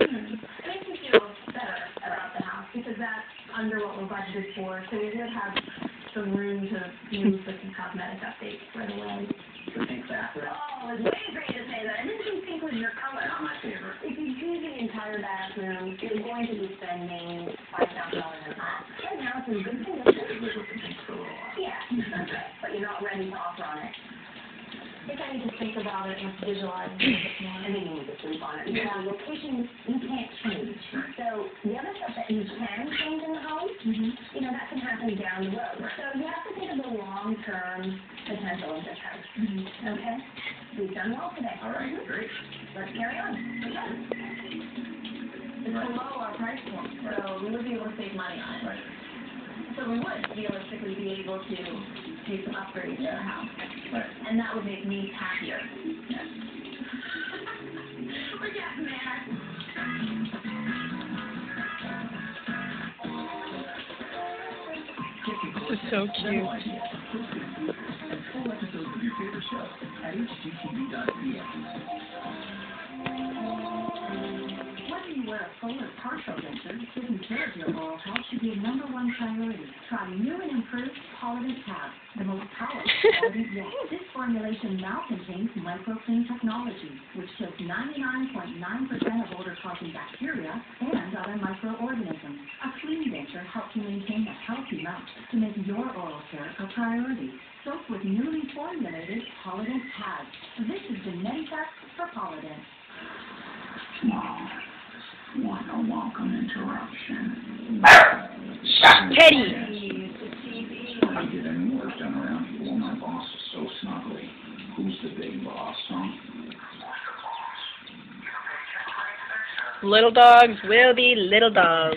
It makes me feel better about the house because that's under what we're budgeted for, so we would have some room to move for some cosmetic updates right away. Oh, it's for to say that. This pink pink was your color. Not my favorite. If you do the entire bathroom, you're going to be spending five thousand dollars a month. Right now, it's in good condition. Yeah, but you're not ready to offer on it. I think I need to think about it and visualize it a bit more. I think you need to sleep on it. You know, location you can't change. So the other stuff that you can change in the home, Mm-hmm. you know, that can happen down the road. So you have to think of the long-term potential of this house. Mm-hmm. Okay? We've done well today. All right, great. Let's carry on. It's below our price point, so we would be able to save money on it. Right. So we would realistically be able to do some upgrades to the house. Right. And that would make me happier. We're getting there. This is so cute. Full episodes of your favorite show at hgtv.ca. Whether you wear a full or partial denture, taking care oral health should be your number one priority. Try new and improved Polident Tab, the most powerful Polident yet. This formulation now contains microclean technology, which kills 99.9% of odor-causing bacteria and other microorganisms. A clean denture helps you maintain a healthy mouth to make your oral care a priority. Soap with newly formulated Polident Tab. This is the Medifast for Polident. Mom, want a welcome interruption. Teddy. I get any work done around here while my boss is so snuggly. Who's the big boss, huh? Little dogs will be little dogs.